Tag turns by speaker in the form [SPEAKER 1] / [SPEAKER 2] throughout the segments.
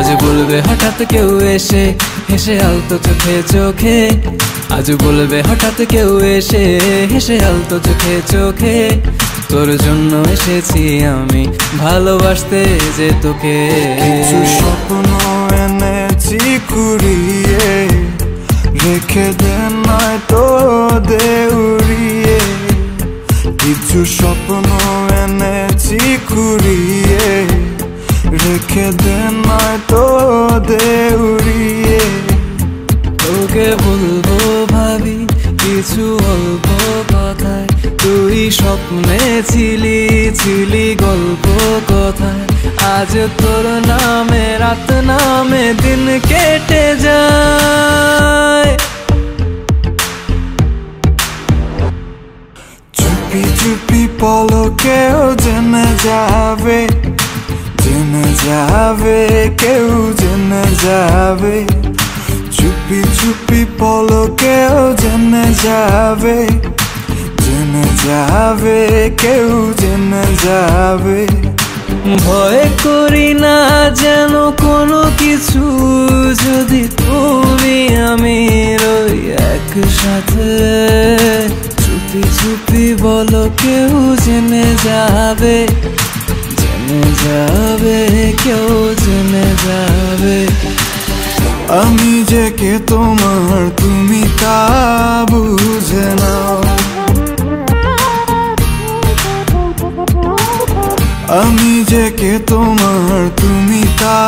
[SPEAKER 1] হঠাৎ কেউ এসে, হেসে আলতো চোখে চোখে। আজ বলবে হঠাৎ কেউ এসে, হেসে আলতো চোখে চোখে। তোর জন্য এসেছি আমি, ভালোবাসতে যে তোকে।
[SPEAKER 2] স্বপ্ন এনেছি কুড়িয়ে, রেখে দে নয় তো দেউড়িয়ে। কিছু স্বপ্ন এনেছি কুড়িয়ে রেখে দে নয় তো দেউড়িয়ে
[SPEAKER 1] তোকে বলব ভাবি, কিছু অল্প কথায়। তুই স্বপ্নে ছিলি ছিলি গল্প কথায়। আজ তোর নামে, রাত নামে দিন কেটে যায়।
[SPEAKER 2] চুপি চুপি পলকেও জেনে যাবে। যাবে, কেউ জেনে যাবে। চুপি চুপি পলকেও জেনে যাবে। জেনে যাবে, কেউ জেনে যাবে।
[SPEAKER 1] ভয় করি না যেন কোনো কিছু, যদি তুমি আমি রই একসাথে। চুপি চুপি বলো, কেউ জেনে যাবে। যাবে কেউ জেনে যাবে
[SPEAKER 2] আমি যে কে তোমার তুমি তা বুঝে নাও আমি যে কে তোমার তুমি তা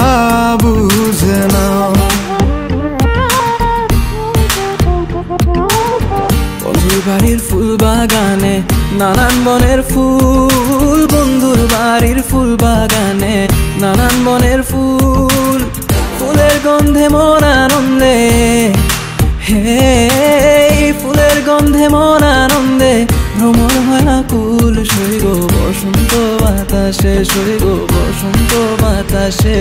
[SPEAKER 2] বুঝে
[SPEAKER 1] বাগানে, নানান বনের ফুল, বন্ধুর বাড়ির ফুল বাগানে, নানান বনের ফুল, ফুলের গন্ধে মন আনন্দে। হে, ফুলের গন্ধে মন আনন্দে, ভ্রমণ হয় কুল সইগ বসন্ত বাতাসে সইগ বসন্ত বাতাসে।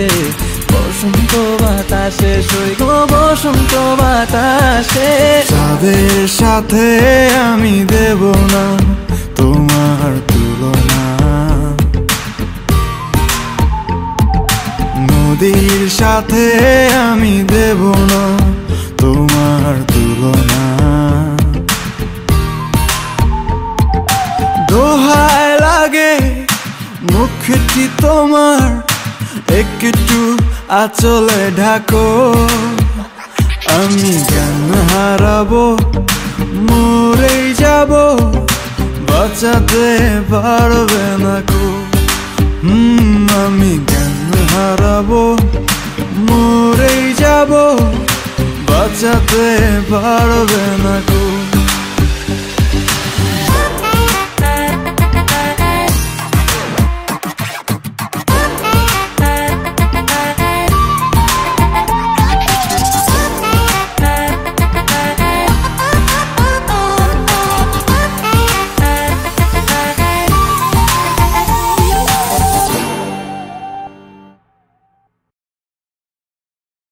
[SPEAKER 1] বসন্ত বাতাসে সইগ বসন্ত বাতাসে।
[SPEAKER 2] তাদের সাথে আমি দেব না, তোমার তুলনা। নদীর সাথে আমি দেব না, তোমার তুলনা। দোহায় লাগে, মুখটি তোমার একটু আচলে ঢাকো। আমি জ্ঞান হারাবো, মরেই যাব। বাঁচাতে পারবে না কো। হুম, আমি জ্ঞান হারাবো, মরেই যাব। বাঁচাতে পারবে না কো।